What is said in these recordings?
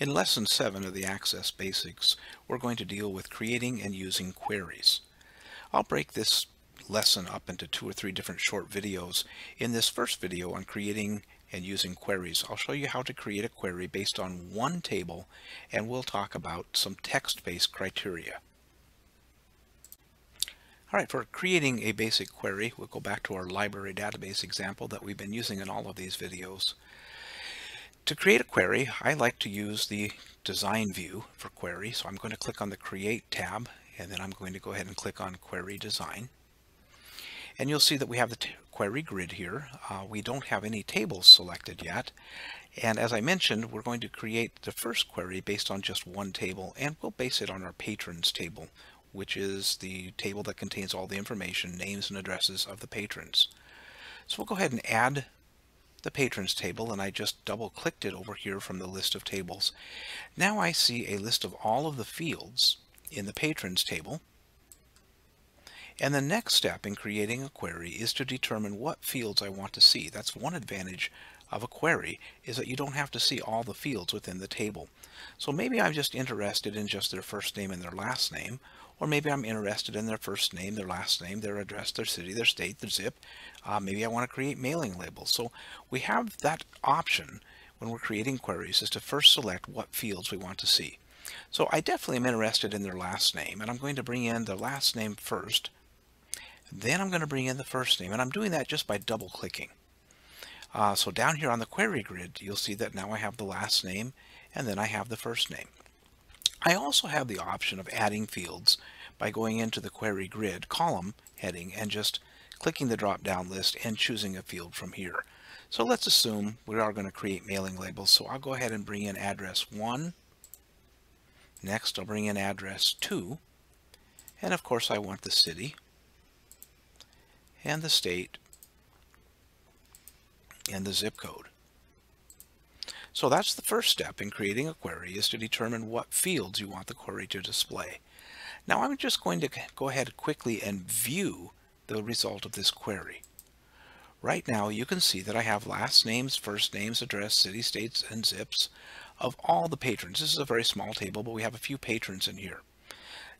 In Lesson 7 of the Access Basics, we're going to deal with creating and using queries. I'll break this lesson up into two or three different short videos. In this first video on creating and using queries, I'll show you how to create a query based on one table, and we'll talk about some text-based criteria. All right, for creating a basic query, we'll go back to our library database example that we've been using in all of these videos. To create a query, I like to use the design view for query. So I'm going to click on the create tab and then I'm going to go ahead and click on query design. And you'll see that we have the query grid here. Uh, we don't have any tables selected yet. And as I mentioned, we're going to create the first query based on just one table and we'll base it on our patrons table, which is the table that contains all the information, names and addresses of the patrons. So we'll go ahead and add the patrons table and I just double clicked it over here from the list of tables. Now I see a list of all of the fields in the patrons table. And the next step in creating a query is to determine what fields I want to see. That's one advantage of a query is that you don't have to see all the fields within the table. So maybe I'm just interested in just their first name and their last name, or maybe I'm interested in their first name, their last name, their address, their city, their state, their zip. Uh, maybe I want to create mailing labels. So we have that option when we're creating queries is to first select what fields we want to see. So I definitely am interested in their last name, and I'm going to bring in the last name first. Then I'm going to bring in the first name, and I'm doing that just by double clicking. Uh, so down here on the query grid, you'll see that now I have the last name, and then I have the first name. I also have the option of adding fields by going into the query grid column heading and just clicking the drop down list and choosing a field from here. So let's assume we are going to create mailing labels. So I'll go ahead and bring in address 1. Next I'll bring in address 2. And of course I want the city and the state and the zip code. So that's the first step in creating a query is to determine what fields you want the query to display. Now I'm just going to go ahead quickly and view the result of this query. Right now you can see that I have last names, first names, address, city, states, and zips of all the patrons. This is a very small table, but we have a few patrons in here.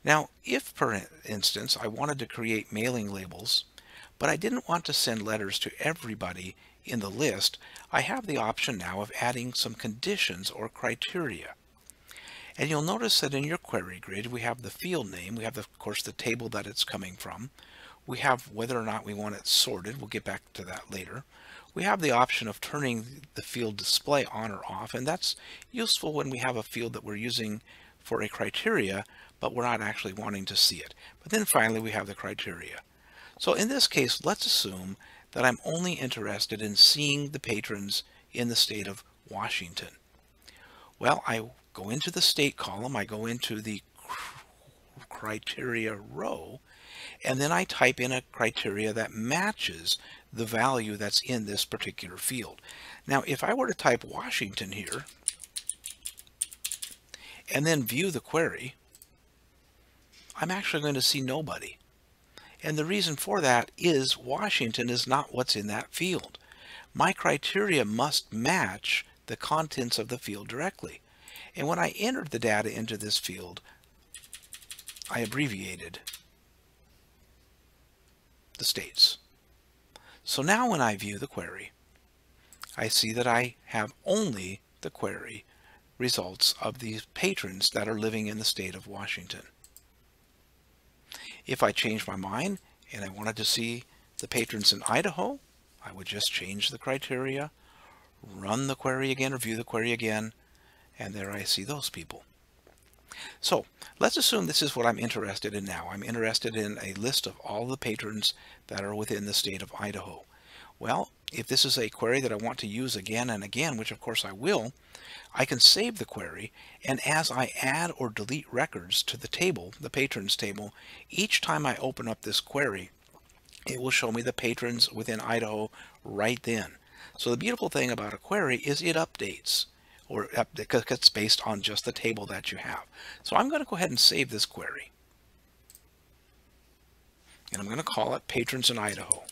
Now, if, for instance, I wanted to create mailing labels, but I didn't want to send letters to everybody in the list, I have the option now of adding some conditions or criteria. And you'll notice that in your query grid, we have the field name, we have, of course, the table that it's coming from. We have whether or not we want it sorted. We'll get back to that later. We have the option of turning the field display on or off, and that's useful when we have a field that we're using for a criteria, but we're not actually wanting to see it. But then finally, we have the criteria. So in this case, let's assume that I'm only interested in seeing the patrons in the state of Washington. Well, I go into the state column, I go into the criteria row, and then I type in a criteria that matches the value that's in this particular field. Now, if I were to type Washington here, and then view the query, I'm actually going to see nobody. And the reason for that is Washington is not what's in that field. My criteria must match the contents of the field directly. And when I entered the data into this field, I abbreviated the states. So now when I view the query, I see that I have only the query results of the patrons that are living in the state of Washington. If I changed my mind and I wanted to see the patrons in Idaho, I would just change the criteria, run the query again, review the query again, and there I see those people. So let's assume this is what I'm interested in now. I'm interested in a list of all the patrons that are within the state of Idaho. Well, if this is a query that I want to use again and again, which of course I will, I can save the query, and as I add or delete records to the table, the patrons table, each time I open up this query, it will show me the patrons within Idaho right then. So the beautiful thing about a query is it updates, or it's based on just the table that you have. So I'm going to go ahead and save this query. And I'm going to call it Patrons in Idaho.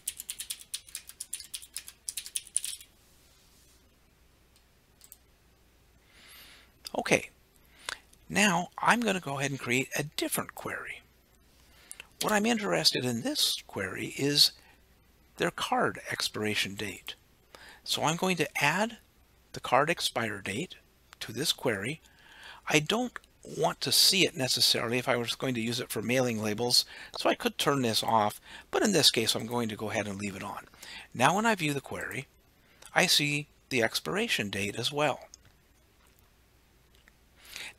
Okay, now I'm going to go ahead and create a different query. What I'm interested in this query is their card expiration date. So I'm going to add the card expire date to this query. I don't want to see it necessarily if I was going to use it for mailing labels, so I could turn this off, but in this case I'm going to go ahead and leave it on. Now when I view the query, I see the expiration date as well.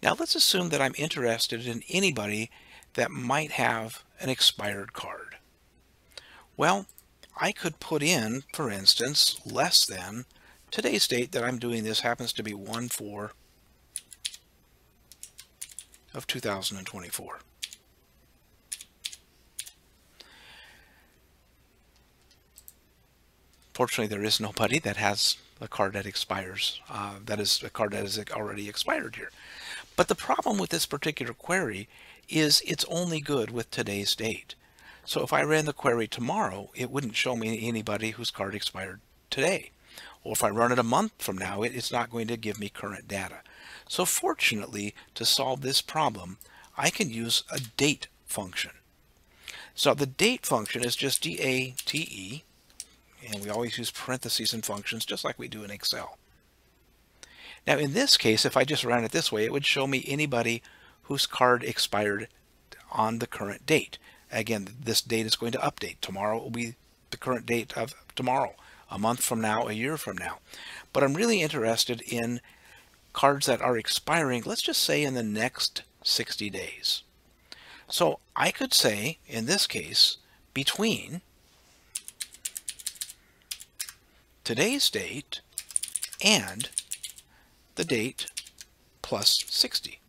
Now let's assume that I'm interested in anybody that might have an expired card. Well, I could put in, for instance, less than today's date that I'm doing this happens to be 1-4 of 2024. Fortunately, there is nobody that has a card that expires. Uh, that is a card that is already expired here. But the problem with this particular query is it's only good with today's date. So if I ran the query tomorrow, it wouldn't show me anybody whose card expired today. Or if I run it a month from now, it, it's not going to give me current data. So fortunately, to solve this problem, I can use a date function. So the date function is just D-A-T-E, and we always use parentheses and functions just like we do in Excel. Now in this case, if I just ran it this way, it would show me anybody whose card expired on the current date. Again, this date is going to update. Tomorrow will be the current date of tomorrow, a month from now, a year from now. But I'm really interested in cards that are expiring, let's just say in the next 60 days. So I could say, in this case, between today's date and the date plus 60.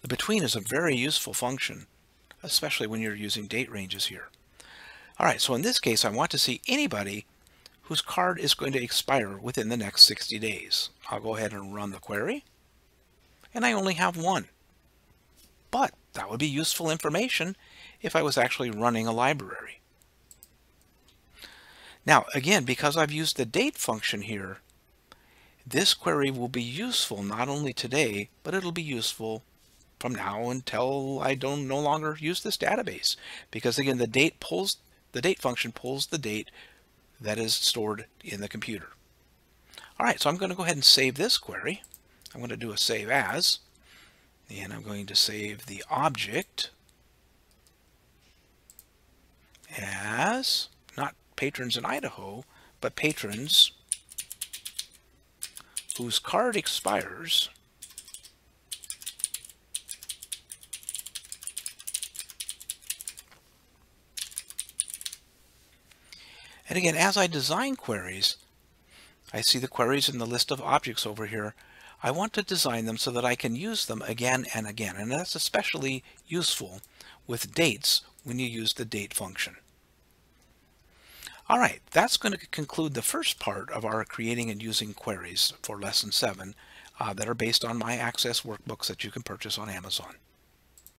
The between is a very useful function, especially when you're using date ranges here. All right, so in this case, I want to see anybody whose card is going to expire within the next 60 days. I'll go ahead and run the query, and I only have one. But that would be useful information if I was actually running a library. Now, again, because I've used the date function here, this query will be useful not only today, but it'll be useful from now until I don't no longer use this database. Because again, the date pulls the date function pulls the date that is stored in the computer. All right, so I'm going to go ahead and save this query. I'm going to do a save as, and I'm going to save the object as not patrons in Idaho, but patrons whose card expires And again, as I design queries, I see the queries in the list of objects over here. I want to design them so that I can use them again and again. And that's especially useful with dates when you use the date function. All right, that's going to conclude the first part of our creating and using queries for lesson seven uh, that are based on my Access workbooks that you can purchase on Amazon.